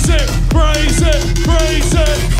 praise it, praise it, praise it.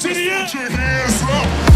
Put your hands up.